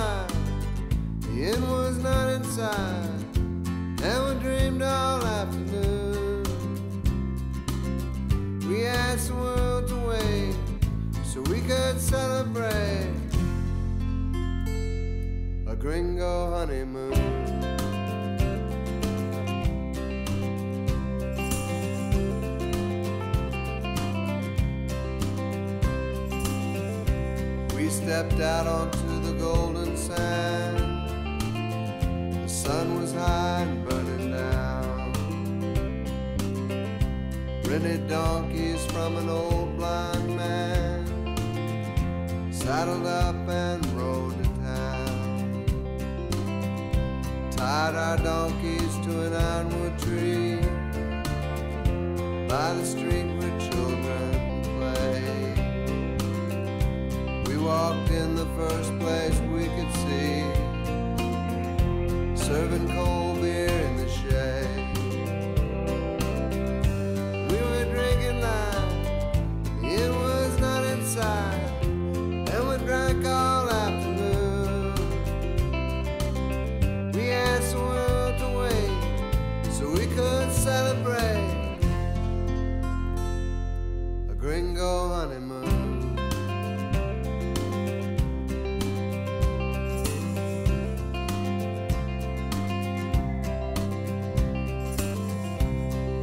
The end was not inside, and we dreamed all afternoon. We asked the world to wait so we could celebrate a gringo honeymoon. We stepped out onto Donkeys from an old blind man. Saddled up and rode to town. Tied our donkeys to an ironwood tree by the street where children play. We walked in the first place we could see, serving cold a gringo honeymoon.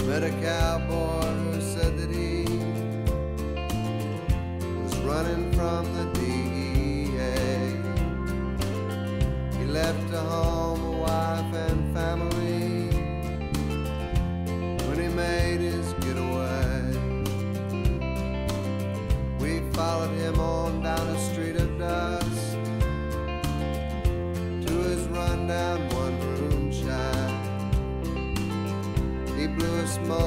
Met a cowboy who said that he was running from the DEA. He left a home, followed him on down a street of dust to his rundown one room shack. He blew a smoke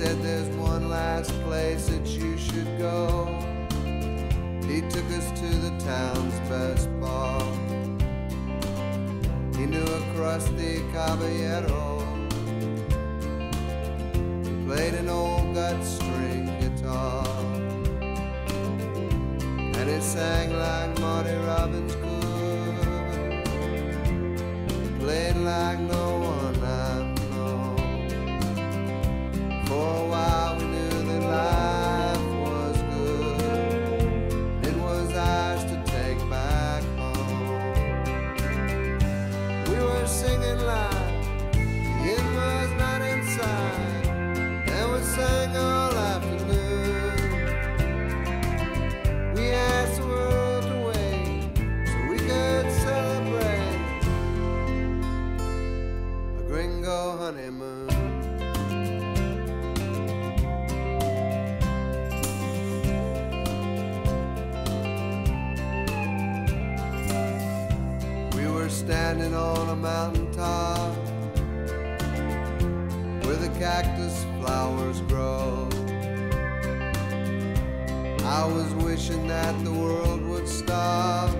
said there's one last place that you should go. He took us to the town's best bar. He knew a crusty caballero. He played an old gut string guitar. And he sang like Marty Robbins could. Played like no singing loud, it was not inside, and we sang all afternoon. We asked the world to wait so we could celebrate a gringo honeymoon. Standing on a mountaintop where the cactus flowers grow. I was wishing that the world would stop